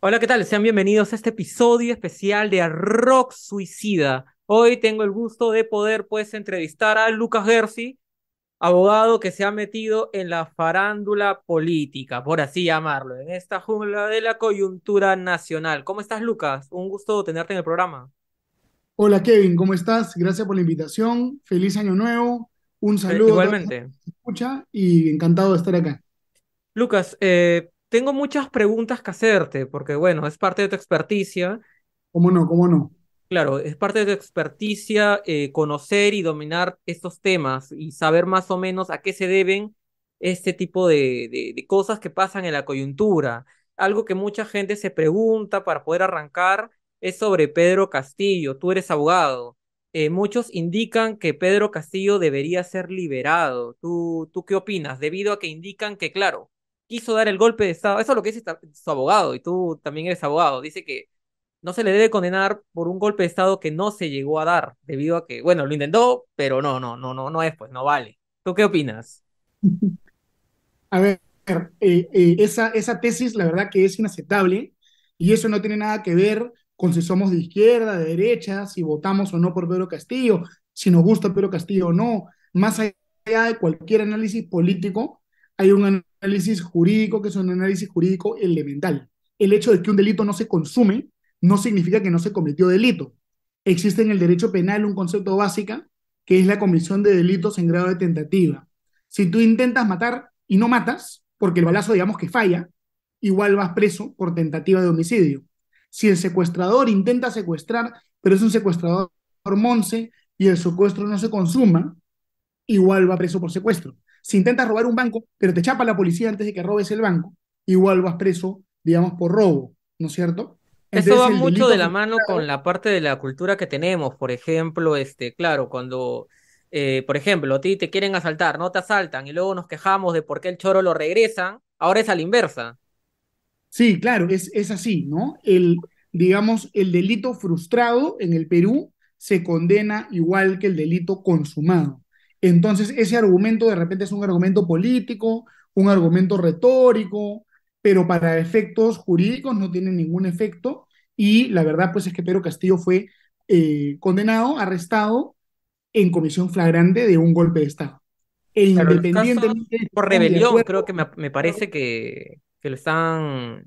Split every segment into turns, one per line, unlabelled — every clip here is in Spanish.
Hola, ¿qué tal? Sean bienvenidos a este episodio especial de Rock Suicida. Hoy tengo el gusto de poder pues entrevistar a Lucas Gersi, abogado que se ha metido en la farándula política, por así llamarlo, en esta jungla de la coyuntura nacional. ¿Cómo estás, Lucas? Un gusto tenerte en el programa.
Hola Kevin, ¿cómo estás? Gracias por la invitación. Feliz año nuevo. Un
Eh,
saludo a
igualmente.
que escucha y encantado de estar acá.
Lucas, eh, tengo muchas preguntas que hacerte, porque bueno, es parte de tu experticia
¿Cómo no? ¿Cómo no?
Claro, es parte de tu experticia eh, conocer y dominar estos temas y saber más o menos a qué se deben este tipo de, de- de cosas que pasan en la coyuntura. Algo que mucha gente se pregunta para poder arrancar es sobre Pedro Castillo. Tú eres abogado. Eh, muchos indican que Pedro Castillo debería ser liberado. ¿Tú, tú qué opinas? Debido a que indican que, claro, quiso dar el golpe de Estado. Eso es lo que dice su abogado y tú también eres abogado. Dice que no se le debe condenar por un golpe de Estado que no se llegó a dar, debido a que, bueno, lo intentó, pero no, no, no, no, no es, pues, no vale. ¿Tú qué opinas?
A ver, eh, eh, esa, esa tesis la verdad que es inaceptable y eso no tiene nada que ver con si somos de izquierda, de derecha, si votamos o no por Pedro Castillo, si nos gusta Pedro Castillo o no. Más allá de cualquier análisis político, hay un análisis jurídico que es un análisis jurídico elemental. El hecho de que un delito no se consume no significa que no se cometió delito. Existe en el derecho penal un concepto básico que es la comisión de delitos en grado de tentativa. Si tú intentas matar y no matas, porque el balazo digamos que falla, igual vas preso por tentativa de homicidio. Si el secuestrador intenta secuestrar, pero es un secuestrador monce y el secuestro no se consuma, igual va preso por secuestro. Si intentas robar un banco, pero te chapa la policía antes de que robes el banco, igual vas preso, digamos, por robo, ¿no es cierto?
Eso va
Entonces el
mucho de la mano con la parte de la cultura que tenemos. Por ejemplo, este, claro, cuando, eh, por ejemplo, a ti te quieren asaltar, no te asaltan y luego nos quejamos de por qué el choro lo regresan, ahora es a la inversa.
sí, claro, es, es así, ¿no? El, digamos, el delito frustrado en el Perú se condena igual que el delito consumado. Entonces, ese argumento de repente es un argumento político, un argumento retórico, pero para efectos jurídicos no tiene ningún efecto. Y la verdad, pues es que Pedro Castillo fue eh, condenado, arrestado en comisión flagrante de un golpe de Estado. E independientemente
por rebelión,
acuerdo
creo que me, parece que, que lo están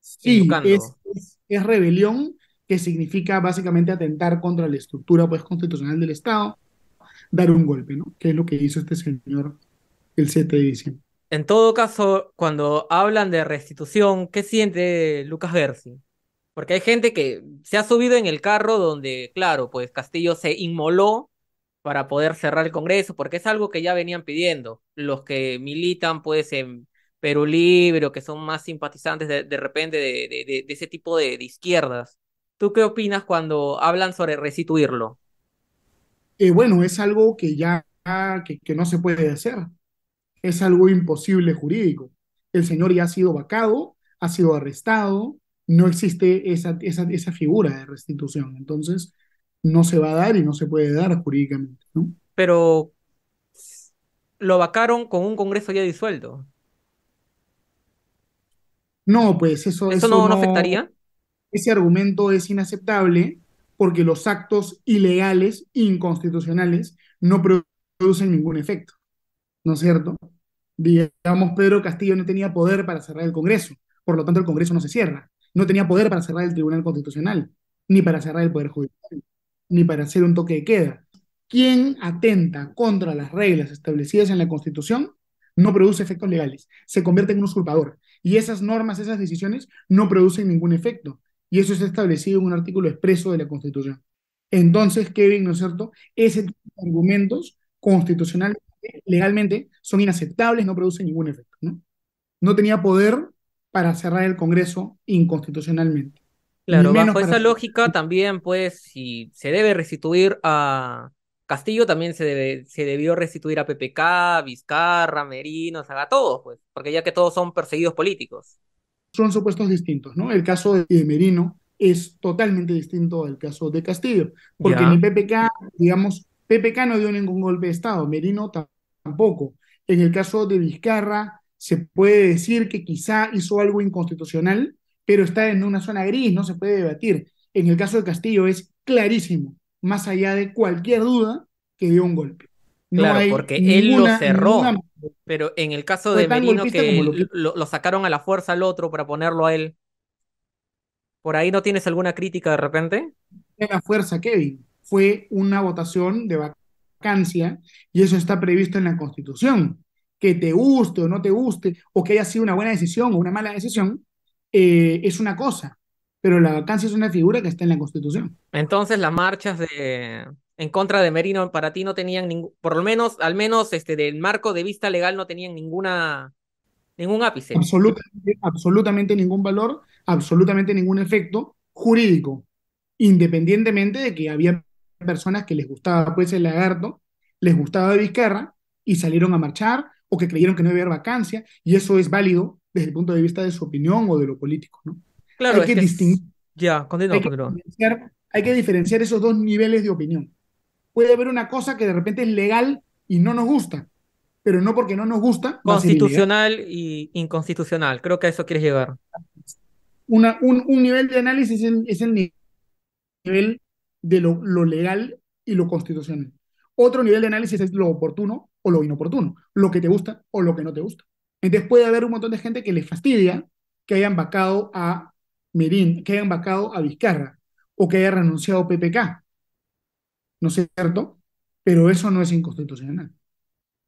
Sí, es, es rebelión, que significa básicamente atentar contra la estructura pues, constitucional del Estado, dar un golpe, ¿no? Que es lo que hizo este señor el 7 de diciembre.
En todo caso, cuando hablan de restitución, ¿qué siente Lucas Gersi? Porque hay gente que se ha subido en el carro donde, claro, pues Castillo se inmoló para poder cerrar el Congreso, porque es algo que ya venían pidiendo. Los que militan, pues, en Perú Libre o que son más simpatizantes de, de repente de, de, de- ese tipo de izquierdas. ¿Tú qué opinas cuando hablan sobre restituirlo?
Eh, bueno, es algo que ya que, que no se puede hacer, es algo imposible jurídico. El señor ya ha sido vacado, ha sido arrestado, no existe esa, esa, esa figura de restitución, entonces no se va a dar y no se puede dar jurídicamente, ¿no?
Pero lo vacaron con un Congreso ya disuelto.
No, pues eso,
¿Eso
eso
no, no
no,
afectaría?
ese argumento es inaceptable porque los actos ilegales, inconstitucionales, no producen ningún efecto, ¿no es cierto? Digamos, Pedro Castillo no tenía poder para cerrar el Congreso, por lo tanto el Congreso no se cierra. No tenía poder para cerrar el Tribunal Constitucional, ni para cerrar el Poder Judicial, ni para hacer un toque de queda. Quien atenta contra las reglas establecidas en la Constitución no produce efectos legales, se convierte en un usurpador. Y esas normas, esas decisiones no producen ningún efecto. Y eso está establecido en un artículo expreso de la Constitución. Entonces, Kevin, ¿no es cierto? Ese tipo de argumentos constitucionalmente, legalmente, son inaceptables, no producen ningún efecto, ¿no? No tenía poder para cerrar el Congreso inconstitucionalmente,
Claro, bajo
para
esa lógica también, pues, si se debe restituir a Castillo, también se debe, se debió restituir a PPK, Vizcarra, Merino, o sea, a todos, pues, porque ya que todos son perseguidos políticos.
Son supuestos distintos, ¿no? El caso de Merino es totalmente distinto al caso de Castillo, porque ni
Ya.
PPK, digamos, PPK no dio ningún golpe de Estado, Merino tampoco. En el caso de Vizcarra, se puede decir que quizá hizo algo inconstitucional, pero está en una zona gris, no se puede debatir. En el caso de Castillo es clarísimo, más allá de cualquier duda, que dio un golpe.
No claro, porque él lo cerró. Pero en el caso de Merino, que lo, lo, sacaron a la fuerza al otro para ponerlo a él, ¿por ahí no tienes alguna crítica de repente?
La fuerza, Kevin. Fue una votación de vacancia y eso está previsto en la Constitución. Que te guste o no te guste, o que haya sido una buena decisión o una mala decisión, eh, es una cosa. Pero la vacancia es una figura que está en la Constitución.
Entonces las marchas de, en contra de Merino para ti no tenían ningún, por lo menos, al menos este, del marco de vista legal no tenían ninguna, ningún ápice.
Absolutamente, absolutamente ningún valor, absolutamente ningún efecto jurídico, independientemente de que había personas que les gustaba pues el lagarto, les gustaba Vizcarra y salieron a marchar o que creyeron que no había vacancia y eso es válido desde el punto de vista de su opinión o de lo político, ¿no?
Claro, hay que, distinguir. Ya, continúa,
hay que diferenciar esos dos niveles de opinión puede haber una cosa que de repente es legal y no nos gusta, pero no porque no nos gusta.
Constitucional y inconstitucional, creo que a eso quieres llegar.
Una, un, un, nivel de análisis es el, nivel de lo, lo, legal y lo constitucional. Otro nivel de análisis es lo oportuno o lo inoportuno, lo que te gusta o lo que no te gusta. Entonces puede haber un montón de gente que le fastidia que hayan vacado a Merín, que hayan vacado a Vizcarra o que haya renunciado a PPK. ¿No es cierto? Pero eso no es inconstitucional.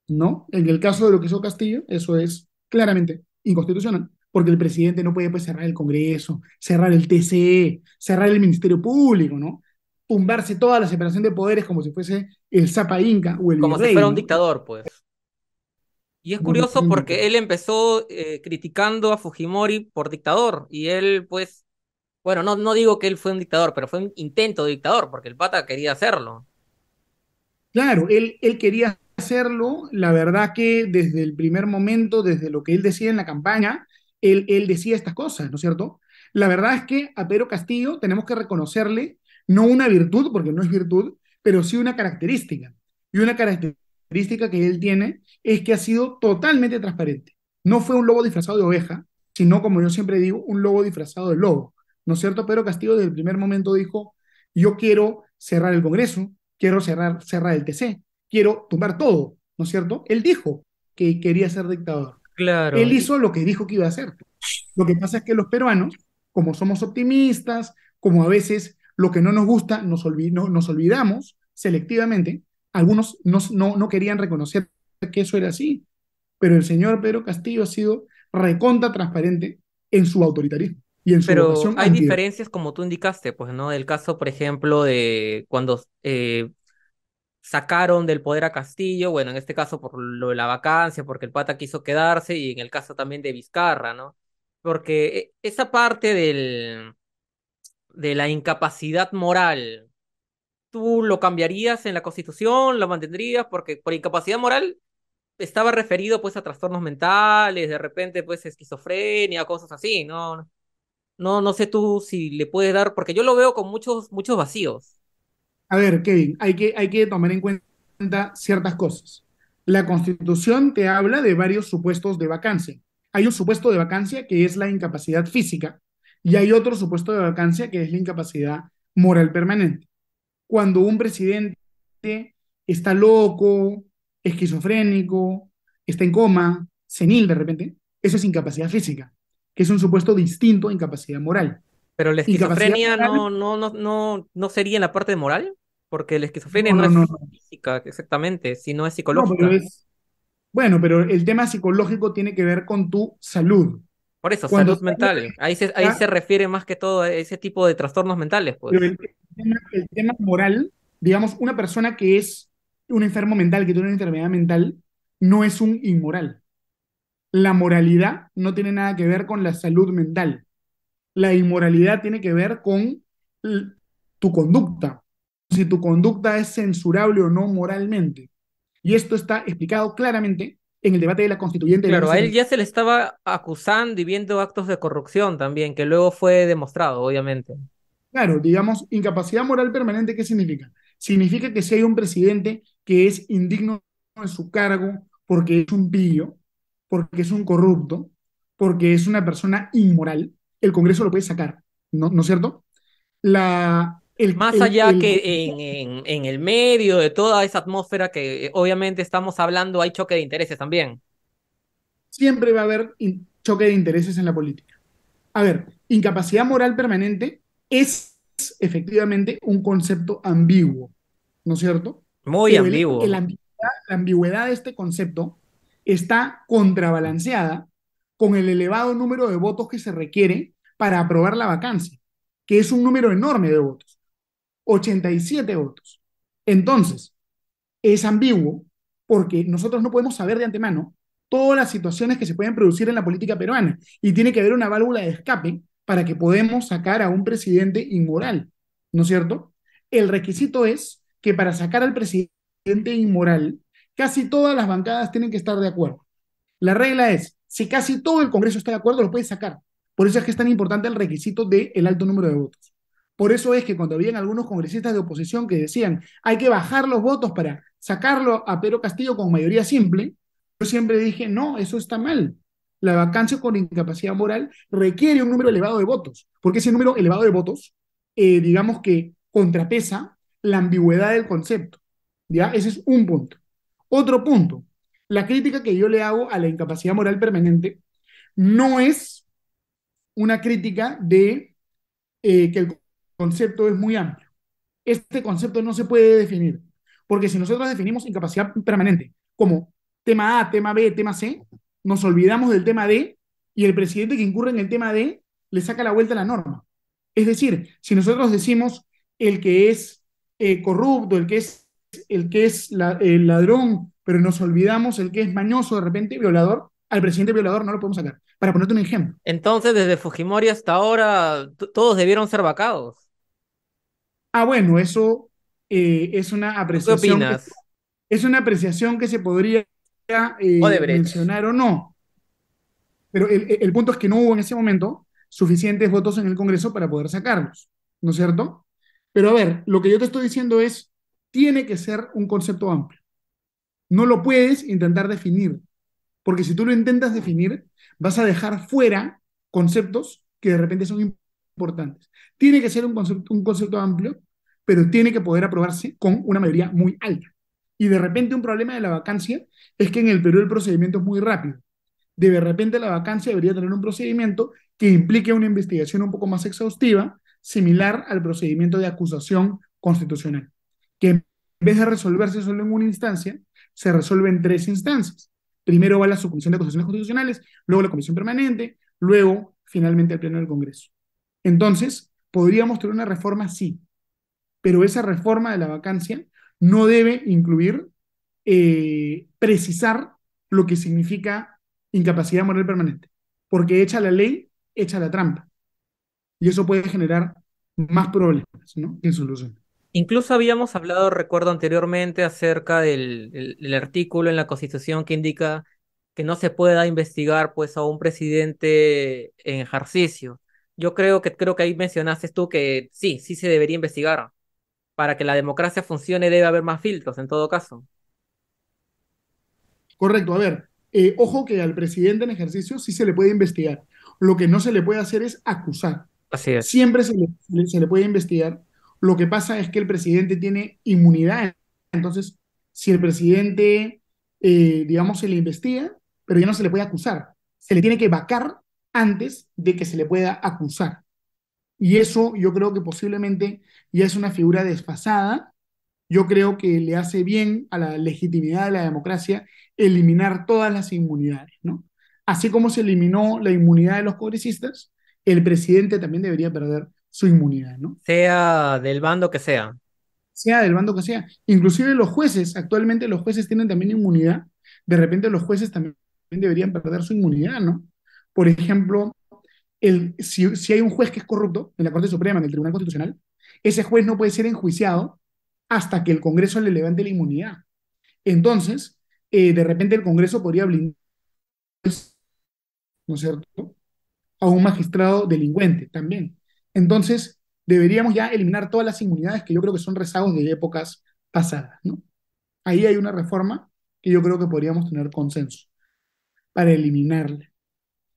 ¿No? En el caso de lo que hizo Castillo, eso es claramente inconstitucional, porque el presidente no puede pues, cerrar el Congreso, cerrar el TCE, cerrar el Ministerio Público, ¿no? Tumbarse toda la separación de poderes como si fuese el Zapa Inca o el
Como si fuera un dictador, pues. Y es curioso porque él empezó eh, criticando a Fujimori por dictador y él, pues, bueno, no, no digo que él fue un dictador, pero fue un intento de dictador, porque el pata quería hacerlo.
Claro, él, él quería hacerlo. La verdad que desde el primer momento, desde lo que él decía en la campaña, él, él decía estas cosas, ¿no es cierto? La verdad es que a Pedro Castillo tenemos que reconocerle no una virtud, porque no es virtud, pero sí una característica. Y una característica que él tiene es que ha sido totalmente transparente. No fue un lobo disfrazado de oveja, sino, como yo siempre digo, un lobo disfrazado de lobo. ¿No es cierto? Pedro Castillo desde el primer momento dijo, yo quiero cerrar el Congreso, quiero cerrar, cerrar el TC, quiero tumbar todo, ¿no es cierto? Él dijo que quería ser dictador.
Claro.
Él hizo lo que dijo que iba a hacer. Lo que pasa es que los peruanos, como somos optimistas, como a veces lo que no nos gusta nos, nos olvidamos selectivamente, algunos no, no, no querían reconocer que eso era así, pero el señor Pedro Castillo ha sido reconta transparente en su autoritarismo.
Pero hay diferencias como tú indicaste, pues, ¿no? El caso, por ejemplo, de cuando eh, sacaron del poder a Castillo, bueno, en este caso por lo de la vacancia, porque el pata quiso quedarse, y en el caso también de Vizcarra, ¿no? Porque eh, esa parte del, de la incapacidad moral, ¿tú lo cambiarías en la Constitución? ¿Lo mantendrías? Porque por incapacidad moral estaba referido pues a trastornos mentales, de repente pues esquizofrenia, cosas así, ¿no? No, no sé tú si le puedes dar, porque yo lo veo con muchos, muchos vacíos.
A ver, Kevin, hay que, hay que tomar en cuenta ciertas cosas. La Constitución te habla de varios supuestos de vacancia. Hay un supuesto de vacancia que es la incapacidad física y hay otro supuesto de vacancia que es la incapacidad moral permanente. Cuando un presidente está loco, esquizofrénico, está en coma, senil de repente, eso es incapacidad física que es un supuesto distinto a incapacidad moral.
Pero la esquizofrenia no, no, no, no, no sería en la parte de moral, porque la esquizofrenia no, es física exactamente, sino es psicológica.
Bueno, pero el tema psicológico tiene que ver con tu salud.
Por eso, salud mental. Ahí se, ahí se refiere más que todo a ese tipo de trastornos mentales. Pues.
el, tema, moral, digamos, una persona que es un enfermo mental, que tiene una enfermedad mental, no es un inmoral la moralidad no tiene nada que ver con la salud mental. La inmoralidad tiene que ver con tu conducta, si tu conducta es censurable o no moralmente. Y esto está explicado claramente en el debate de la constituyente.
Claro, a él ya se le estaba acusando y viendo actos de corrupción también, que luego fue demostrado, obviamente.
Claro, digamos, incapacidad moral permanente, ¿qué significa? Significa que si hay un presidente que es indigno en su cargo porque es un pillo, porque es un corrupto, porque es una persona inmoral, el Congreso lo puede sacar, ¿no, ¿no es cierto? La, el,
Más
el,
allá
el,
que en, en, en el medio de toda esa atmósfera que eh, obviamente estamos hablando, hay choque de intereses también.
siempre va a haber in- choque de intereses en la política. A ver, incapacidad moral permanente es efectivamente un concepto ambiguo, ¿no es cierto?
Muy ambiguo.
la ambigüedad de este concepto está contrabalanceada con el elevado número de votos que se requiere para aprobar la vacancia, que es un número enorme de votos, 87 votos. Entonces, es ambiguo porque nosotros no podemos saber de antemano todas las situaciones que se pueden producir en la política peruana y tiene que haber una válvula de escape para que podamos sacar a un presidente inmoral, ¿no es cierto? El requisito es que para sacar al presidente inmoral, casi todas las bancadas tienen que estar de acuerdo. La regla es, si casi todo el Congreso está de acuerdo, lo puede sacar. Por eso es que es tan importante el requisito del alto número de votos. Por eso es que cuando habían algunos congresistas de oposición que decían hay que bajar los votos para sacarlo a Pedro Castillo con mayoría simple, yo siempre dije, no, eso está mal. La vacancia con incapacidad moral requiere un número elevado de votos, porque ese número elevado de votos, eh, digamos que contrapesa la ambigüedad del concepto. ¿Ya? Ese es un punto. Otro punto, la crítica que yo le hago a la incapacidad moral permanente no es una crítica de eh, que el concepto es muy amplio. Este concepto no se puede definir, porque si nosotros definimos incapacidad permanente como tema A, tema B, tema C, nos olvidamos del tema D y el presidente que incurre en el tema D le saca la vuelta a la norma. Es decir, si nosotros decimos el que es eh, corrupto, el que es, el que es la, el ladrón, pero nos olvidamos el que es mañoso, de repente violador, al presidente violador no lo podemos sacar. Para ponerte un ejemplo.
Entonces, desde Fujimori hasta ahora, todos debieron ser vacados.
Ah, bueno, eso eh, es una
¿Tú qué
apreciación que,
opinas?
es una apreciación que se podría eh, mencionar o no, pero el- el punto es que no hubo en ese momento suficientes votos en el Congreso para poder sacarlos, ¿no es cierto? Pero a ver, lo que yo te estoy diciendo es, tiene que ser un concepto amplio. No lo puedes intentar definir, porque si tú lo intentas definir, vas a dejar fuera conceptos que de repente son importantes. Tiene que ser un concepto, un concepto amplio, pero tiene que poder aprobarse con una mayoría muy alta. Y de repente un problema de la vacancia es que en el Perú el procedimiento es muy rápido. De repente la vacancia debería tener un procedimiento que implique una investigación un poco más exhaustiva, similar al procedimiento de acusación constitucional, que en vez de resolverse solo en una instancia, se resuelve en tres instancias. Primero va la subcomisión de acusaciones constitucionales, luego la comisión permanente, luego finalmente el pleno del Congreso. Entonces, podríamos tener una reforma, sí, pero esa reforma de la vacancia no debe incluir eh, precisar lo que significa incapacidad moral permanente, porque echa la ley, echa la trampa, y eso puede generar más problemas ¿no? que solución.
Incluso habíamos hablado, recuerdo anteriormente, acerca del, artículo en la Constitución que indica que no se pueda investigar pues a un presidente en ejercicio. Yo creo que creo que ahí mencionaste tú que sí, sí se debería investigar. Para que la democracia funcione debe haber más filtros en todo caso.
Correcto, a ver, eh, ojo que al presidente en ejercicio sí se le puede investigar, lo que no se le puede hacer es acusar.
Así es.
Siempre se le- se le puede investigar. Lo que pasa es que el presidente tiene inmunidad. Entonces, si el presidente, eh, digamos, se le investiga, pero ya no se le puede acusar, se le tiene que vacar antes de que se le pueda acusar. Y eso yo creo que posiblemente ya es una figura desfasada. Yo creo que le hace bien a la legitimidad de la democracia eliminar todas las inmunidades, ¿no? Así como se eliminó la inmunidad de los congresistas, el presidente también debería perder su inmunidad, ¿no?
Sea del bando que sea.
Sea del bando que sea. Inclusive los jueces, actualmente los jueces tienen también inmunidad. De repente los jueces también deberían perder su inmunidad, ¿no? Por ejemplo, el, si, si hay un juez que es corrupto en la Corte Suprema, en el Tribunal Constitucional, ese juez no puede ser enjuiciado hasta que el Congreso le levante la inmunidad. Entonces, eh, de repente el Congreso podría blindar, ¿no es cierto?, a un magistrado delincuente también. Entonces, deberíamos ya eliminar todas las inmunidades que yo creo que son rezagos de épocas pasadas, ¿no? Ahí hay una reforma que yo creo que podríamos tener consenso para eliminarla.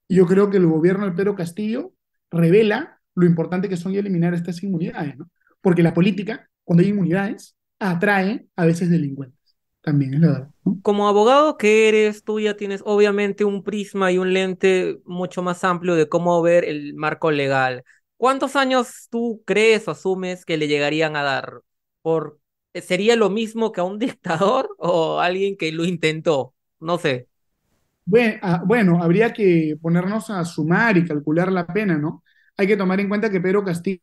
Yo creo que el gobierno de Pedro Castillo revela lo importante que son y eliminar estas inmunidades, ¿no? Porque la política, cuando hay inmunidades, atrae a veces delincuentes. También es verdad.
Como abogado que eres, tú ya tienes obviamente un prisma y un lente mucho más amplio de cómo ver el marco legal. ¿Cuántos años tú crees o asumes que le llegarían a dar? ¿Por, ¿Sería lo mismo que a un dictador o alguien que lo intentó? No sé.
Bueno, ah, bueno, habría que ponernos a sumar y calcular la pena, ¿no? Hay que tomar en cuenta que Pedro Castillo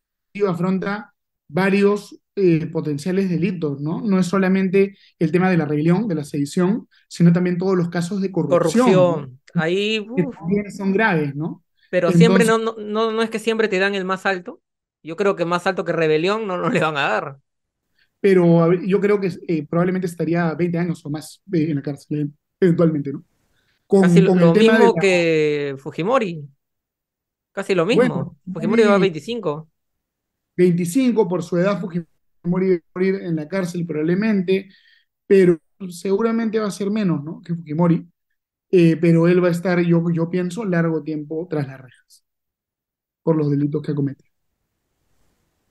afronta varios eh, potenciales delitos, ¿no? No es solamente el tema de la rebelión, de la sedición, sino también todos los casos de corrupción,
Corrupción. Ahí,
que también son graves, ¿no?
Pero siempre no, no, no, no es que siempre te dan el más alto. Yo creo que más alto que rebelión no, no le van a dar.
pero a yo creo que eh, probablemente estaría 20 años o más eh, en la cárcel, eh, eventualmente, ¿no?
Casi
Con,
lo,
el tema
mismo
la...
que Fujimori. Casi lo
Bueno,
mismo. Fujimori va a
Fujimori
25.
25 por su edad, Fujimori debe morir en la cárcel probablemente, pero seguramente va a ser menos, ¿no? que Fujimori, eh, pero él va a estar, yo, yo pienso, largo tiempo tras las rejas por los delitos que ha cometido.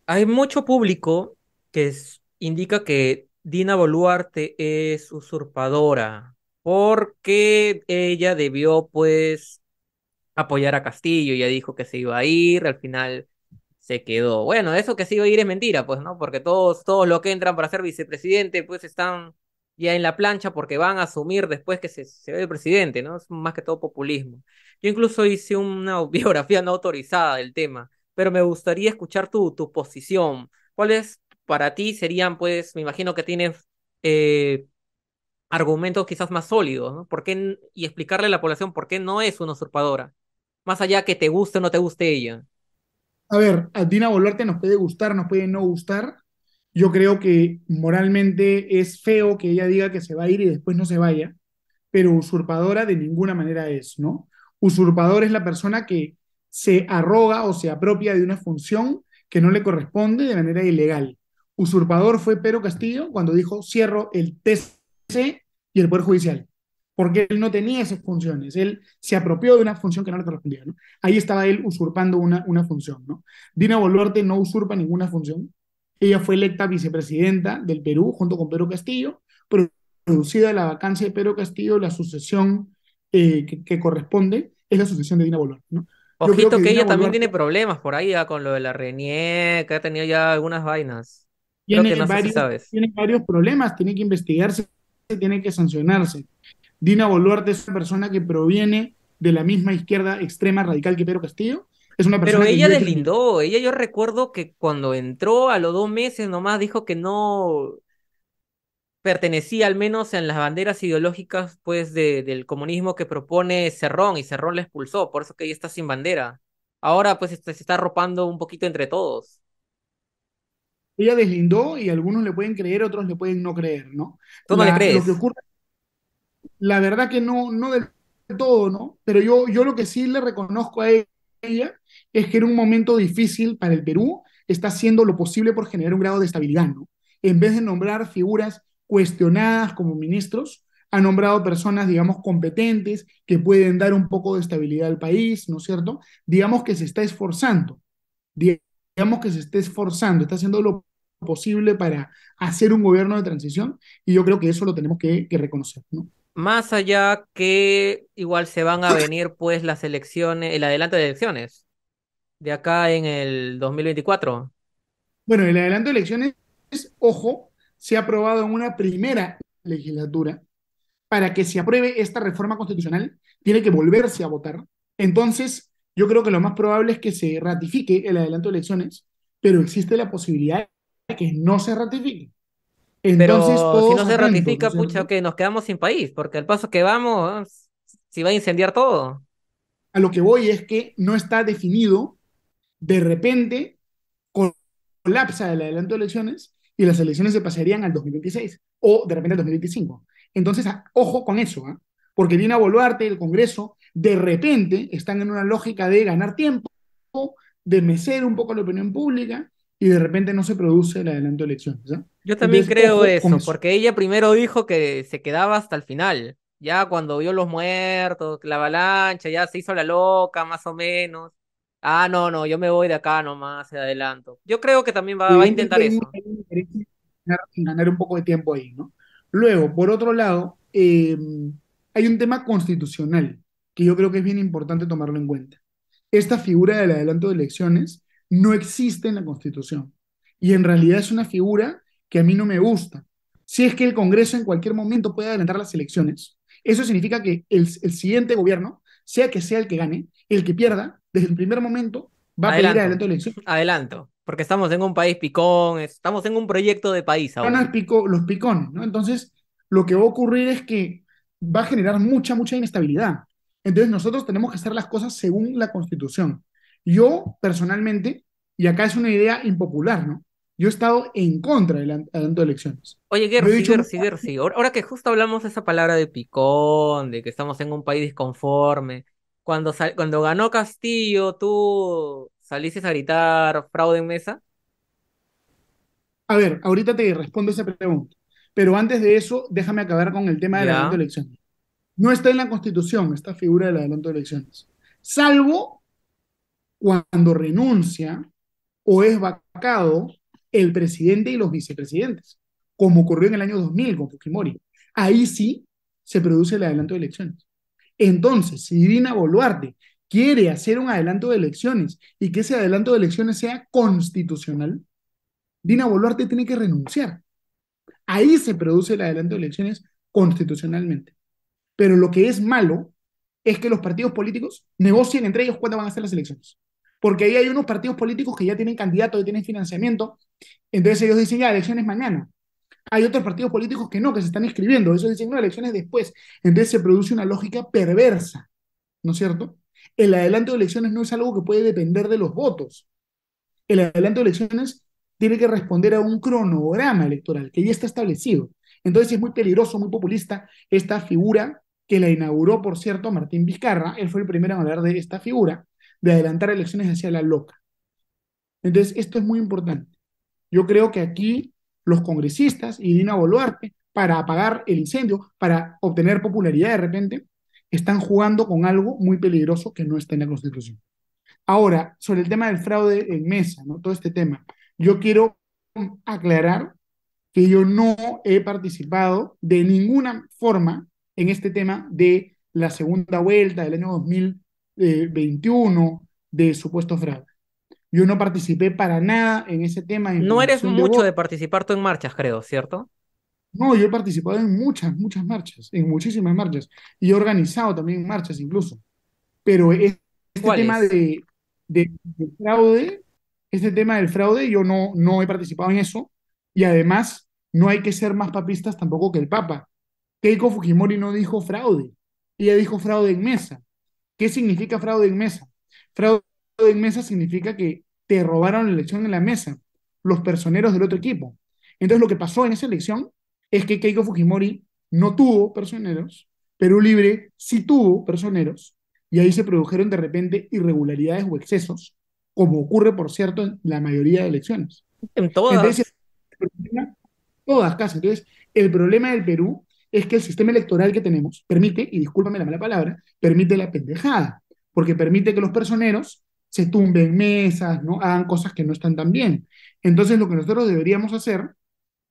Hay mucho público que indica que Dina Boluarte es usurpadora porque ella debió, pues, apoyar a Castillo. Ya dijo que se iba a ir, al final se quedó. Bueno, eso que se iba a ir es mentira, pues, ¿no? Porque todos, todos los que entran para ser vicepresidente, pues, están ya en la plancha porque van a asumir después que se, se ve el presidente, ¿no? Es más que todo populismo. Yo incluso hice una biografía no autorizada del tema, pero me gustaría escuchar tu, tu posición. ¿Cuáles para ti serían, pues, me imagino que tienes eh, argumentos quizás más sólidos, ¿no? ¿Por qué y explicarle a la población por qué no es una usurpadora? Más allá que te guste o no te guste ella.
A ver, a Dina Boluarte nos puede gustar, nos puede no gustar. Yo creo que moralmente es feo que ella diga que se va a ir y después no se vaya, pero usurpadora de ninguna manera es, ¿no? Usurpador es la persona que se arroga o se apropia de una función que no le corresponde de manera ilegal. Usurpador fue Pedro Castillo cuando dijo cierro el TC y el Poder Judicial, porque él no tenía esas funciones, él se apropió de una función que no le correspondía. Ahí estaba él usurpando una, una función, ¿no? Dina Boluarte no usurpa ninguna función, ella fue electa vicepresidenta del Perú junto con Pedro Castillo, pero producida la vacancia de Pedro Castillo, la sucesión eh, que, que, corresponde es la sucesión de Dina Boluarte, ¿no?
Ojito que, que ella también tiene problemas por ahí ya con lo de la Renier, que ha tenido ya algunas vainas. Creo
tiene,
que no
varios,
sé si sabes.
tiene varios problemas, tiene que investigarse, tiene que sancionarse. Dina Boluarte es una persona que proviene de la misma izquierda extrema radical que Pedro Castillo. Es una
Pero ella deslindó, ella yo recuerdo que cuando entró a los dos meses nomás dijo que no pertenecía al menos en las banderas ideológicas pues de, del comunismo que propone Cerrón y Cerrón la expulsó, por eso que ella está sin bandera. Ahora pues se está arropando un poquito entre todos.
Ella deslindó y algunos le pueden creer, otros le pueden no creer, ¿no?
¿Tú no
la,
le crees?
Lo que ocurre, la verdad que no, no del todo, ¿no? Pero yo, yo lo que sí le reconozco a ella es que en un momento difícil para el Perú está haciendo lo posible por generar un grado de estabilidad, ¿no? En vez de nombrar figuras cuestionadas como ministros, ha nombrado personas, digamos, competentes que pueden dar un poco de estabilidad al país, ¿no es cierto? Digamos que se está esforzando, digamos que se está esforzando, está haciendo lo posible para hacer un gobierno de transición y yo creo que eso lo tenemos que, que reconocer, ¿no?
Más allá que igual se van a venir pues las elecciones, el adelanto de elecciones de acá en el 2024.
Bueno, el adelanto de elecciones, ojo, se ha aprobado en una primera legislatura. Para que se apruebe esta reforma constitucional, tiene que volverse a votar. Entonces, yo creo que lo más probable es que se ratifique el adelanto de elecciones, pero existe la posibilidad de que no se ratifique.
Entonces, pero si no se ratifica, ¿no pucha, que nos quedamos sin país, porque al paso que vamos, si va a incendiar todo.
A lo que voy es que no está definido, de repente colapsa el adelanto de elecciones y las elecciones se pasarían al 2026 o de repente al 2025. Entonces, ojo con eso, ¿eh? porque Dina Boluarte, el Congreso, de repente están en una lógica de ganar tiempo, de mecer un poco la opinión pública y de repente no se produce el adelanto de elecciones. ¿eh?
Yo también creo eso, eso, porque ella primero dijo que se quedaba hasta el final. Ya cuando vio los muertos, la avalancha, ya se hizo la loca, más o menos. Ah, no, no, yo me voy de acá nomás, se adelanto. Yo creo que también va, va a intentar eso.
ganar, un poco de tiempo ahí, ¿no? Luego, por otro lado, eh, hay un tema constitucional que yo creo que es bien importante tomarlo en cuenta. Esta figura del adelanto de elecciones no existe en la Constitución y en realidad es una figura que a mí no me gusta. Si es que el Congreso en cualquier momento puede adelantar las elecciones, eso significa que el, el siguiente gobierno, sea que sea el que gane, el que pierda, desde el primer momento va a pedir
Adelanto,
de elecciones
adelanto, porque estamos en un país picón, estamos en un proyecto de país
van
aún.
a pico, los picones, ¿no? Entonces, lo que va a ocurrir es que va a generar mucha, mucha inestabilidad. Entonces, nosotros tenemos que hacer las cosas según la Constitución. Yo, personalmente, y acá es una idea impopular, ¿no? Yo he estado en contra del an- adelanto de elecciones.
Oye, Gersi,
dicho
Gersi, Gersi, ahora que justo hablamos de esa palabra de picón, de que estamos en un país disconforme, cuando, sal- cuando ganó Castillo, tú saliste a gritar fraude en mesa.
A ver, ahorita te respondo esa pregunta, pero antes de eso, déjame acabar con el tema del adelanto de elecciones. No está en la Constitución esta figura del adelanto de elecciones, salvo cuando renuncia o es vacado el presidente y los vicepresidentes, como ocurrió en el año 2000 con Fujimori. Ahí sí se produce el adelanto de elecciones. Entonces, si Dina Boluarte quiere hacer un adelanto de elecciones y que ese adelanto de elecciones sea constitucional, Dina Boluarte tiene que renunciar. Ahí se produce el adelanto de elecciones constitucionalmente. Pero lo que es malo es que los partidos políticos negocien entre ellos cuándo van a ser las elecciones. Porque ahí hay unos partidos políticos que ya tienen candidatos, ya tienen financiamiento, entonces ellos dicen ya, elecciones mañana. Hay otros partidos políticos que no, que se están inscribiendo, ellos dicen no, elecciones después. Entonces se produce una lógica perversa, ¿no es cierto? El adelanto de elecciones no es algo que puede depender de los votos. El adelanto de elecciones tiene que responder a un cronograma electoral que ya está establecido. Entonces es muy peligroso, muy populista esta figura que la inauguró, por cierto, Martín Vizcarra. Él fue el primero en hablar de esta figura, de adelantar elecciones hacia la loca. Entonces, esto es muy importante. Yo creo que aquí los congresistas y Dina Boluarte, para apagar el incendio, para obtener popularidad de repente, están jugando con algo muy peligroso que no está en la Constitución. Ahora, sobre el tema del fraude en mesa, ¿no? Todo este tema, yo quiero aclarar que yo no he participado de ninguna forma en este tema de la segunda vuelta del año 2021 de supuesto fraude. Yo no participé para nada en ese tema
No eres
de
mucho de participar tú en marchas, creo, ¿cierto?
No, yo he participado en muchas, muchas marchas, en muchísimas marchas, y he organizado también marchas incluso. Pero es- este tema
¿Cuáles?
de, de- de fraude, este tema del fraude, yo no, no he participado en eso, y además no hay que ser más papistas tampoco que el Papa. Keiko Fujimori no dijo fraude, ella dijo fraude en mesa. ¿Qué significa fraude en mesa? Fraude en mesa significa que te robaron la elección en la mesa, los personeros del otro equipo. Entonces lo que pasó en esa elección es que Keiko Fujimori no tuvo personeros, Perú Libre sí tuvo personeros, y ahí se produjeron de repente irregularidades o excesos, como ocurre, por cierto, en la mayoría de elecciones.
En
Entonces,
todas.
el problema- todas casi. Entonces, el problema del Perú es que el sistema electoral que tenemos permite, y discúlpame la mala palabra, permite la pendejada, porque permite que los personeros se tumben mesas, ¿no? Hagan cosas que no están tan bien. Entonces, lo que nosotros deberíamos hacer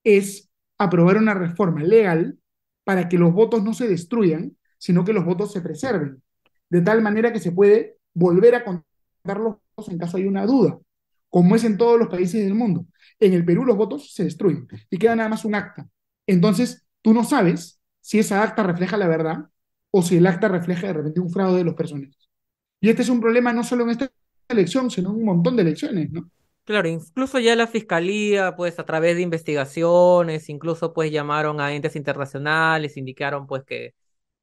es aprobar una reforma legal para que los votos no se destruyan, sino que los votos se preserven, de tal manera que se puede volver a contar los votos en caso hay una duda, como es en todos los países del mundo. En el Perú los votos se destruyen y queda nada más un acta. Entonces, tú no sabes si esa acta refleja la verdad o si el acta refleja de repente un fraude de los personeros. Y este es un problema no solo en esta elección, sino un montón de elecciones, ¿no?
Claro, incluso ya la fiscalía, pues a través de investigaciones, incluso pues llamaron a entes internacionales, indicaron pues que,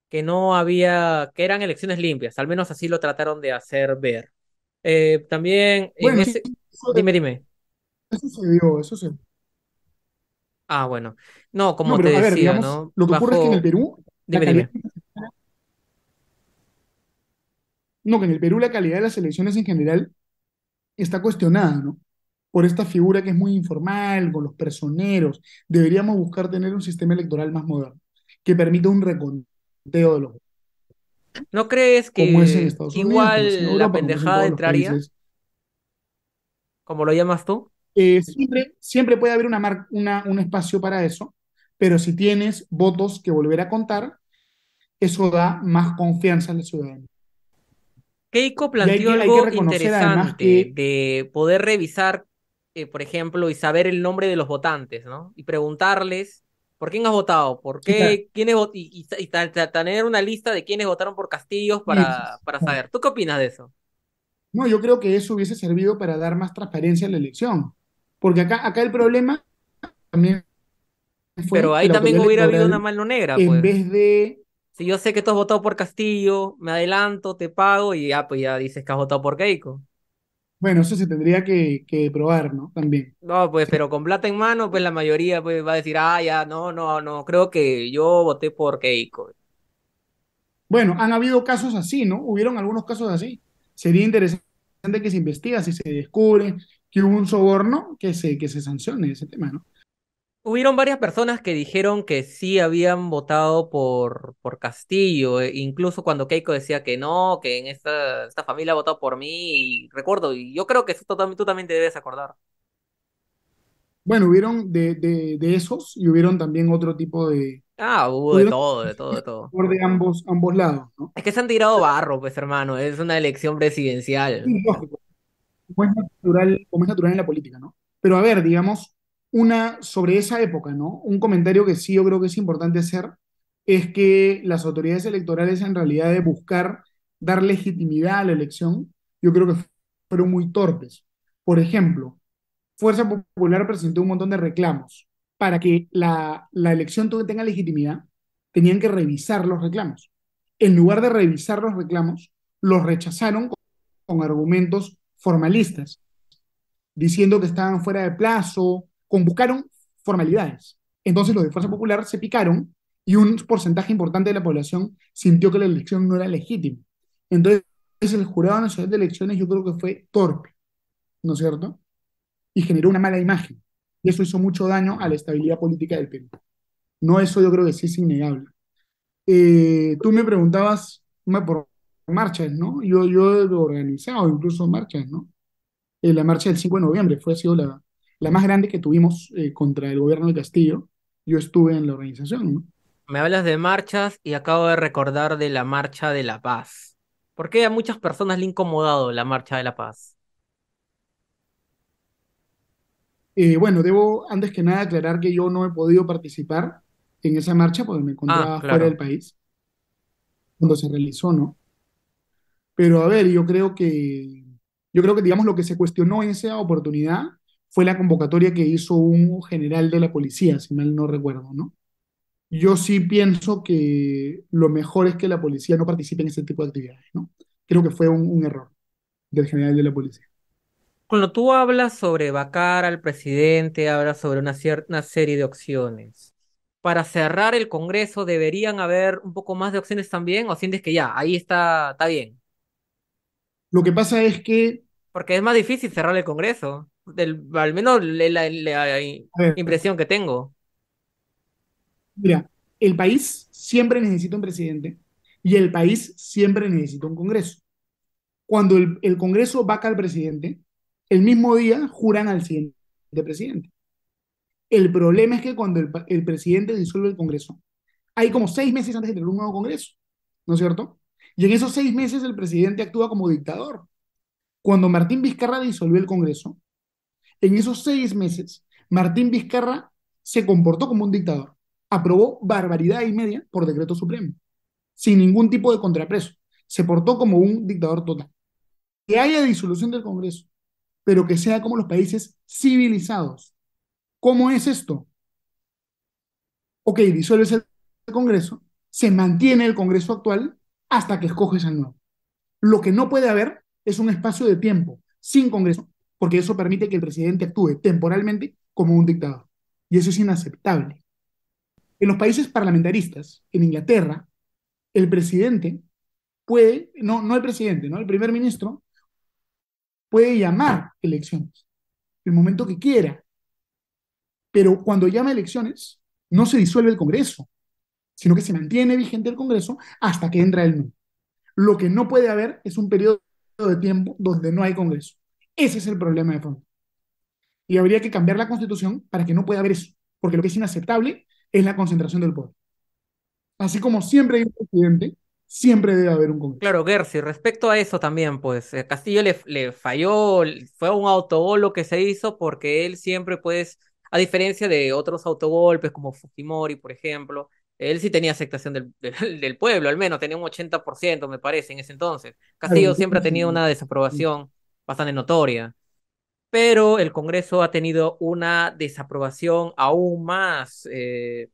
que no había, que eran elecciones limpias, al menos así lo trataron de hacer ver. Eh, también en
Bueno, sí,
ese,
eso,
dime, dime.
eso se dio, eso se
Ah, bueno. No,
No,
como te
ver,
decía,
digamos,
¿no?
lo que ocurre es que en el
Bajo,
Perú, la
dime,
calidad,
dime.
No, que en el Perú la calidad de las elecciones en general está cuestionada, ¿no? Por esta figura que es muy informal, con los personeros. Deberíamos buscar tener un sistema electoral más moderno, que permita un reconteo de los votos,
¿No crees que
Unidos,
igual la
Europa, en
pendejada entraría?
países
como lo llamas tú.
Eh, siempre, siempre puede haber una mar- una, un espacio para eso, pero si tienes votos que volver a contar, eso da más confianza a la ciudadanía.
Keiko planteó
que, hay que
algo interesante
que,
de poder revisar, eh, por ejemplo, y saber el nombre de los votantes, ¿no? Y preguntarles por quién has votado, por qué, quiénes y, y, y tener una lista de quiénes votaron por Castillos para, para saber. ¿Tú qué opinas de eso?
no, yo creo que eso hubiese servido para dar más transparencia a la elección, porque acá, acá el problema también
Pero
fue que
ahí también hubiera habido una mano negra,
en
pues.
vez de,
Si yo sé que tú has votado por Castillo, me adelanto, te pago y ya, pues ya dices que has votado por Keiko.
bueno, eso se tendría que, que probar, ¿no? También.
No, pues, pero con plata en mano, pues la mayoría pues va a decir, ah, ya, no, no, no, creo que yo voté por Keiko.
Bueno, han habido casos así, ¿no? Hubieron algunos casos así. Sería interesante que se investiga si se descubre que hubo un soborno, que se, que se sancione ese tema, ¿no?
Hubieron varias personas que dijeron que sí habían votado por, por Castillo, e incluso cuando Keiko decía que no, que en esta, esta familia ha votado por mí, y recuerdo, y yo creo que eso tú, también- tú también te debes acordar.
Bueno, hubieron de, de, de esos y hubieron también otro tipo de...
Ah, hubo de todo, de todo, de todo.
por de ambos, ambos lados, ¿no?
Es que se han tirado barro, pues hermano, es una elección presidencial.
Sí, lógico, como es natural, como es natural en la política, ¿no? Pero a ver, digamos, una sobre esa época, ¿no? Un comentario que sí yo creo que es importante hacer es que las autoridades electorales en realidad de buscar dar legitimidad a la elección, yo creo que fueron muy torpes. Por ejemplo, Fuerza Popular presentó un montón de reclamos. Para que la, la elección tenga legitimidad, tenían que revisar los reclamos. En lugar de revisar los reclamos, los rechazaron con, con argumentos formalistas, diciendo que estaban fuera de plazo, convocaron formalidades. Entonces los de Fuerza Popular se picaron y un porcentaje importante de la población sintió que la elección no era legítima. Entonces el Jurado Nacional de Elecciones yo creo que fue torpe, ¿no es cierto? y generó una mala imagen. Y eso hizo mucho daño a la estabilidad política del Perú. No, eso yo creo que sí es innegable. Eh, tú me preguntabas por marchas, ¿no? Yo, yo he organizado incluso marchas, ¿no? Eh, la marcha del 5 de noviembre fue, ha sido la, la más grande que tuvimos eh, contra el gobierno de Castillo. Yo estuve en la organización, ¿no?
Me hablas de marchas y acabo de recordar de la Marcha de la Paz. ¿Por qué a muchas personas le ha incomodado la Marcha de la Paz?
Eh, bueno, debo antes que nada aclarar que yo no he podido participar en esa marcha porque me
Ah,
encontraba fuera del país cuando se realizó, ¿no? Pero a ver, yo creo que, yo creo que, digamos, lo que se cuestionó en esa oportunidad fue la convocatoria que hizo un general de la policía, si mal no recuerdo, ¿no? Yo sí pienso que lo mejor es que la policía no participe en ese tipo de actividades, ¿no? Creo que fue un, un error del general de la policía.
Cuando tú hablas sobre vacar al presidente, hablas sobre una cierta serie de opciones. Para cerrar el Congreso, ¿deberían haber un poco más de opciones también? ¿O sientes que ya, ahí está, está bien?
Lo que pasa es que,
Porque es más difícil cerrar el Congreso. Del- al menos la, impresión que tengo.
mira, el país siempre necesita un presidente y el país siempre necesita un Congreso. Cuando el, el Congreso vaca al presidente, el mismo día juran al siguiente presidente. El problema es que cuando el, el presidente disuelve el Congreso, hay como seis meses antes de tener un nuevo Congreso, ¿no es cierto? Y en esos seis meses el presidente actúa como dictador. Cuando Martín Vizcarra disolvió el Congreso, en esos seis meses, Martín Vizcarra se comportó como un dictador. Aprobó barbaridad y media por decreto supremo, sin ningún tipo de contrapeso. Se portó como un dictador total. Que haya disolución del Congreso, pero que sea como los países civilizados. ¿Cómo es esto? Ok, disuelves el Congreso, se mantiene el Congreso actual hasta que escoges al nuevo. Lo que no puede haber es un espacio de tiempo sin Congreso, porque eso permite que el presidente actúe temporalmente como un dictador. Y eso es inaceptable. En los países parlamentaristas, en Inglaterra, el presidente puede, no, no el presidente, ¿no? El primer ministro puede llamar elecciones el momento que quiera, pero cuando llama elecciones no se disuelve el Congreso, sino que se mantiene vigente el Congreso hasta que entra el nuevo. Lo que no puede haber es un periodo de tiempo donde no hay Congreso. Ese es el problema de fondo. Y habría que cambiar la constitución para que no pueda haber eso, porque lo que es inaceptable es la concentración del poder. Así como siempre hay un presidente, siempre debe haber un Congreso.
Claro, Gersi, respecto a eso también, pues eh, Castillo le, le falló, fue un autogol lo que se hizo porque él siempre, pues, a diferencia de otros autogolpes como Fujimori, por ejemplo, él sí tenía aceptación del, del, del pueblo, al menos tenía un 80%, me parece, en ese entonces. Castillo siempre ha tenido una desaprobación bastante notoria, pero el Congreso ha tenido una desaprobación aún más eh,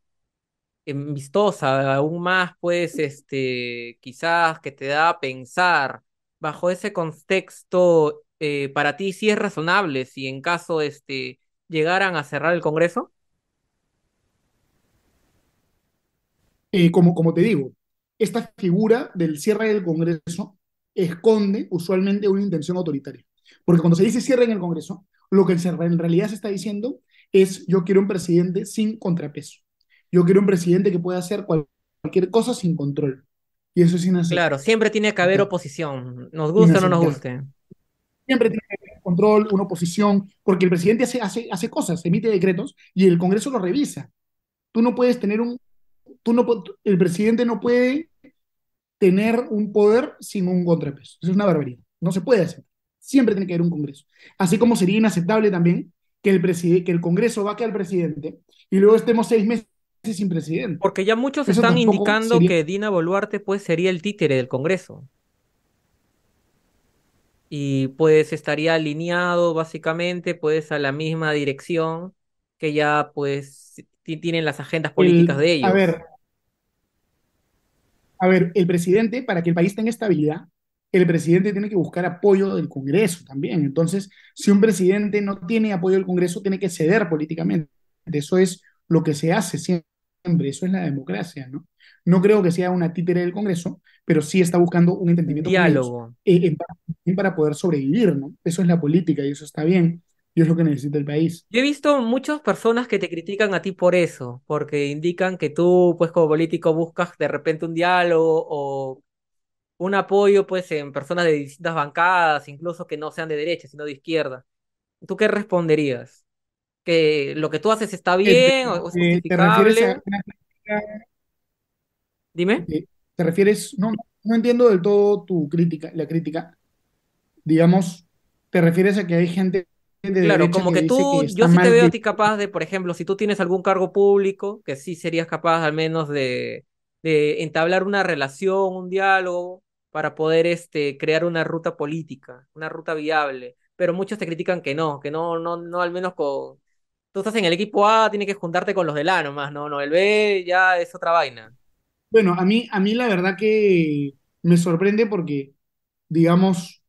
vistosa, aún más, pues, este, quizás que te da a pensar bajo ese contexto, eh, para ti sí es razonable si en caso, este, llegaran a cerrar el Congreso.
Eh, como, como te digo, esta figura del cierre del Congreso esconde usualmente una intención autoritaria. Porque cuando se dice cierre en el Congreso, lo que en realidad se está diciendo es yo quiero un presidente sin contrapeso. Yo quiero un presidente que pueda hacer cualquier cosa sin control. Y eso es inaceptable.
Claro, siempre tiene que haber oposición, nos guste o no nos guste.
Siempre tiene que haber control, una oposición, porque el presidente hace, hace, hace cosas, emite decretos y el Congreso lo revisa. Tú no puedes tener un, tú no, el presidente no puede tener un poder sin un contrapeso. Eso es una barbaridad. No se puede hacer. Siempre tiene que haber un Congreso. Así como sería inaceptable también que el, que el Congreso vaque al presidente y luego estemos seis meses sin presidente.
Porque ya muchos Eso están indicando sería... que Dina Boluarte pues sería el títere del Congreso. Y pues estaría alineado básicamente pues a la misma dirección que ya pues tienen las agendas políticas
el,
de ellos.
A ver, a ver, el presidente, para que el país tenga estabilidad, el presidente tiene que buscar apoyo del Congreso también. Entonces, si un presidente no tiene apoyo del Congreso, tiene que ceder políticamente. Eso es lo que se hace siempre eso es la democracia, ¿no? No creo que sea una títere del Congreso, pero sí está buscando un entendimiento
diálogo
ellos, eh, para, para, poder sobrevivir, ¿no? Eso es la política y eso está bien. Y es lo que necesita el país.
Yo he visto muchas personas que te critican a ti por eso, porque indican que tú, pues como político, buscas de repente un diálogo o un apoyo, pues, en personas de distintas bancadas, incluso que no sean de derecha, sino de izquierda. ¿Tú qué responderías? que lo que tú haces está bien o, es justificable.
¿Te refieres a
Dime.
¿Te refieres? No, no entiendo del todo tu crítica, la crítica. Digamos, ¿te refieres a que hay gente
Claro, como que,
que
tú,
que
yo sí te veo a ti capaz de, por ejemplo, si tú tienes algún cargo público, que sí serías capaz al menos de, de entablar una relación, un diálogo, para poder este, crear una ruta política, una ruta viable. Pero muchos te critican que no, que no, no, no al menos con, tú estás en el equipo A, tienes que juntarte con los del A nomás, no, no, el B ya es otra vaina.
Bueno, a mí, a mí la verdad que me sorprende porque, digamos,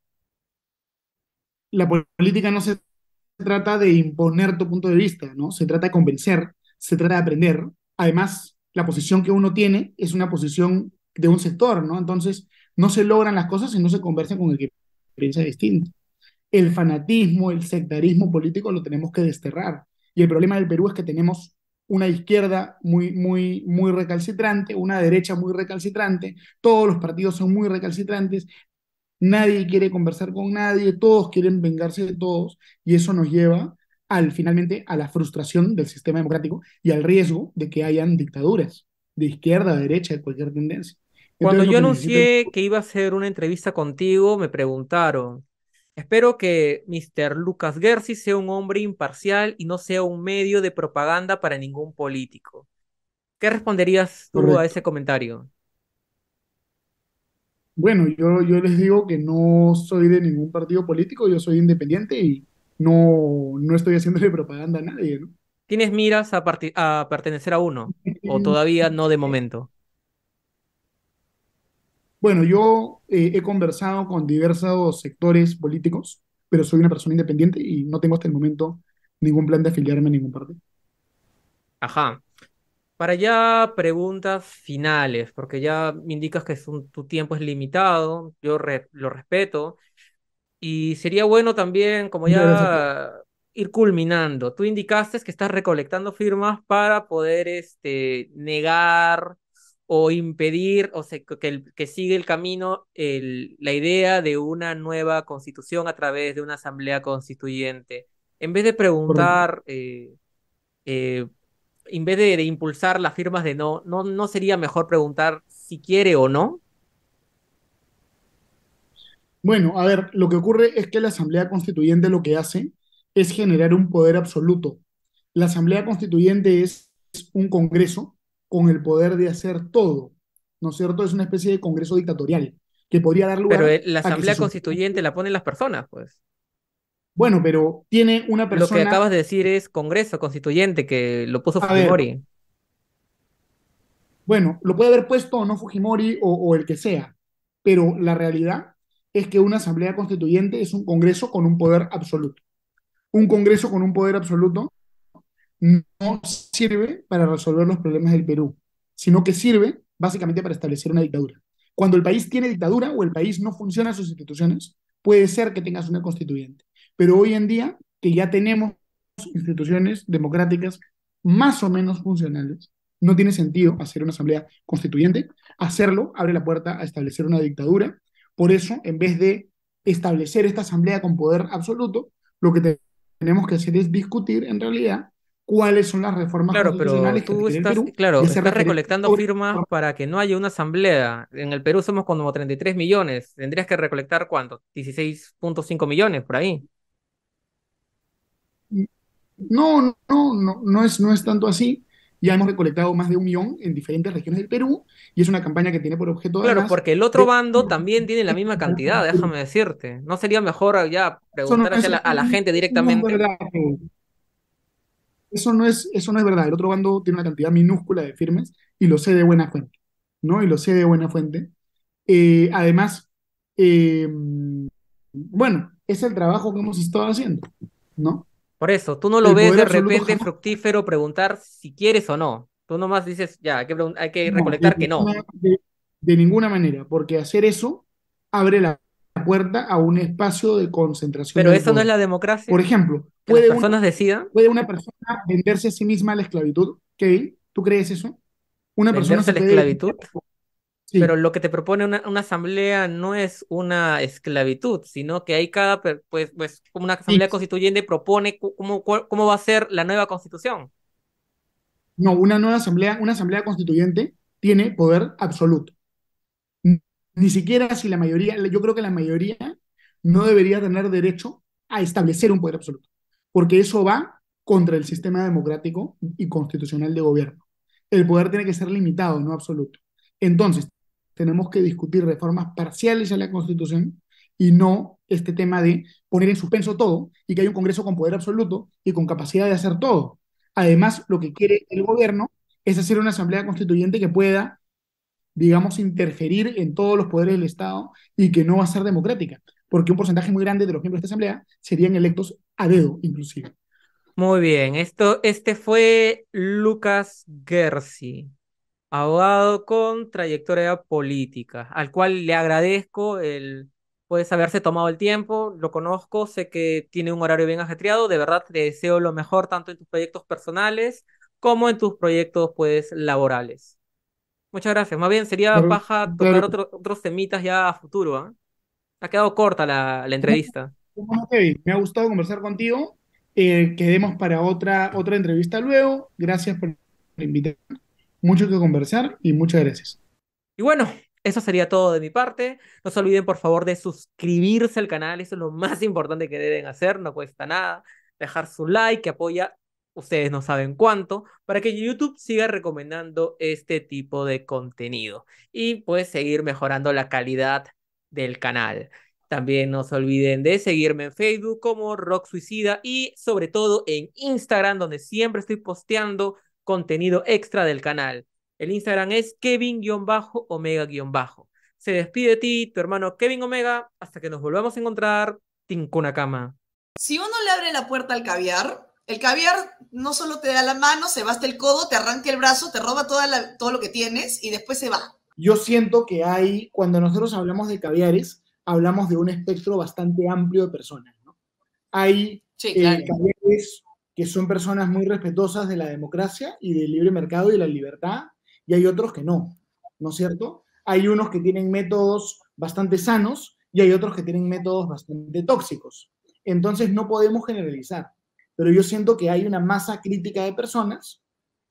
la política no se trata de imponer tu punto de vista, ¿no? Se trata de convencer, se trata de aprender. Además, la posición que uno tiene es una posición de un sector, ¿no? Entonces, no se logran las cosas si no se conversa con el que piensa distinto. El fanatismo, el sectarismo político lo tenemos que desterrar. Y el problema del Perú es que tenemos una izquierda muy, muy, muy recalcitrante, una derecha muy recalcitrante, todos los partidos son muy recalcitrantes, nadie quiere conversar con nadie, todos quieren vengarse de todos, y eso nos lleva al, finalmente a la frustración del sistema democrático y al riesgo de que hayan dictaduras de izquierda, de derecha, de cualquier tendencia.
Cuando
Entonces,
yo
que
anuncié que iba a hacer una entrevista contigo, me preguntaron, espero que Mr. Lucas Gersi sea un hombre imparcial y no sea un medio de propaganda para ningún político. ¿Qué responderías tú a ese comentario?
Bueno, yo, yo les digo que no soy de ningún partido político, yo soy independiente y no, no estoy haciéndole propaganda a nadie, ¿no?
¿Tienes miras a, a pertenecer a uno? ¿O todavía no de momento?
Bueno, yo eh, he conversado con diversos sectores políticos, pero soy una persona independiente y no tengo hasta el momento ningún plan de afiliarme a ningún partido.
Ajá. Para ya preguntas finales, porque ya me indicas que es un- tu tiempo es limitado, yo re- lo respeto, y sería bueno también, como ya ir culminando, tú indicaste que estás recolectando firmas para poder este, negar o impedir, o sea, que, el- que siga el camino el- la idea de una nueva constitución a través de una asamblea constituyente. En vez de preguntar, eh, eh, en vez de, de, impulsar las firmas de no, no, ¿no sería mejor preguntar si quiere o no?
Bueno, a ver, lo que ocurre es que la Asamblea Constituyente lo que hace es generar un poder absoluto. La Asamblea Constituyente es un Congreso con el poder de hacer todo, ¿no es cierto? Es una especie de Congreso dictatorial que podría dar lugar
Pero eh, la Asamblea Constituyente la ponen las personas, pues.
Bueno, pero tiene una persona...
Lo que acabas de decir es Congreso Constituyente, que lo puso Fujimori.
bueno, lo puede haber puesto o no Fujimori o, o el que sea, pero la realidad es que una asamblea constituyente es un Congreso con un poder absoluto. Un Congreso con un poder absoluto no sirve para resolver los problemas del Perú, sino que sirve básicamente para establecer una dictadura. Cuando el país tiene dictadura o el país no funciona sus instituciones, puede ser que tengas una constituyente. Pero hoy en día, que ya tenemos instituciones democráticas más o menos funcionales, no tiene sentido hacer una asamblea constituyente. Hacerlo abre la puerta a establecer una dictadura por eso, en vez de establecer esta asamblea con poder absoluto, lo que tenemos que hacer es discutir en realidad cuáles son las reformas
claro, pero tú estás, claro, estás recolectando firmas para que no haya una asamblea. En el Perú somos como 33 millones. Tendrías que recolectar cuánto? 16.5 millones por ahí.
No, no, no, no es, no es tanto así. Ya hemos recolectado más de un millón en diferentes regiones del Perú y es una campaña que tiene por objeto.
Claro, porque el otro bando también tiene la misma cantidad, déjame decirte. ¿No sería mejor ya preguntar a, la, gente directamente?
eso, no es, eso no es verdad. El otro bando tiene una cantidad minúscula de firmes y lo sé de buena fuente. ¿no? Y lo sé de buena fuente. Eh, además, eh, bueno, es el trabajo que hemos estado haciendo, ¿no?
Por eso, tú no lo ves de repente fructífero preguntar si quieres o no. Tú nomás dices, ya, hay que, hay que recolectar que no.
De, ninguna manera, porque hacer eso abre la puerta a un espacio de concentración.
Pero eso no es la democracia.
Por ejemplo, ¿puede,
las personas decidan?
¿puede una persona venderse a sí misma a la esclavitud? Kevin, ¿tú crees eso?
Una persona se la esclavitud? Pero lo que te propone una, asamblea no es una esclavitud, sino que hay cada, pues, pues como una asamblea constituyente propone cómo, cómo va a ser la nueva constitución.
No, una nueva asamblea, una asamblea constituyente tiene poder absoluto. Ni siquiera si la mayoría, yo creo que la mayoría no debería tener derecho a establecer un poder absoluto, porque eso va contra el sistema democrático y constitucional de gobierno. El poder tiene que ser limitado, no absoluto. Entonces, tenemos que discutir reformas parciales a la Constitución y no este tema de poner en suspenso todo y que hay un Congreso con poder absoluto y con capacidad de hacer todo. Además, lo que quiere el gobierno es hacer una asamblea constituyente que pueda, digamos, interferir en todos los poderes del Estado y que no va a ser democrática, porque un porcentaje muy grande de los miembros de esta asamblea serían electos a dedo, inclusive.
Muy bien, esto, este fue Lucas Gersi abogado con trayectoria política, al cual le agradezco el pues haberse tomado el tiempo, lo conozco, sé que tiene un horario bien ajetreado, de verdad te deseo lo mejor tanto en tus proyectos personales como en tus proyectos pues laborales. Muchas gracias, más bien sería baja tocar otros temitas ya a futuro. ¿ah? Ha quedado corta la, entrevista.
Me ha gustado conversar contigo. Eh, quedemos para otra, otra entrevista luego. Gracias por invitarme mucho que conversar y muchas gracias.
Y bueno, eso sería todo de mi parte. No se olviden por favor de suscribirse al canal, eso es lo más importante que deben hacer, no cuesta nada. Dejar su like que apoya, ustedes no saben cuánto, para que YouTube siga recomendando este tipo de contenido y pues seguir mejorando la calidad del canal. También no se olviden de seguirme en Facebook como Rock Suicida y sobre todo en Instagram donde siempre estoy posteando contenido extra del canal. El Instagram es Kevin-Omega-. Se despide de ti, tu hermano Kevin Omega, hasta que nos volvamos a encontrar, Tincuna Cama.
Si uno le abre la puerta al caviar, el caviar no solo te da la mano, se basta el codo, te arranca el brazo, te roba toda todo lo que tienes y después se va.
Yo siento que hay, cuando nosotros hablamos de caviares, hablamos de un espectro bastante amplio de personas. ¿no? Hay eh, caviares que son personas muy respetuosas de la democracia y del libre mercado y la libertad, y hay otros que no, ¿no es cierto? Hay unos que tienen métodos bastante sanos y hay otros que tienen métodos bastante tóxicos. Entonces no podemos generalizar. pero yo siento que hay una masa crítica de personas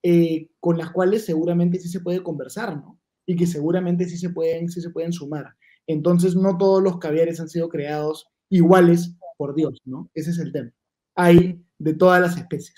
eh, con las cuales seguramente sí se puede conversar, ¿no? Y que seguramente sí se pueden, sí se pueden sumar. Entonces, no todos los caviares han sido creados iguales por Dios, ¿no? Ese es el tema. Hay de todas las especies.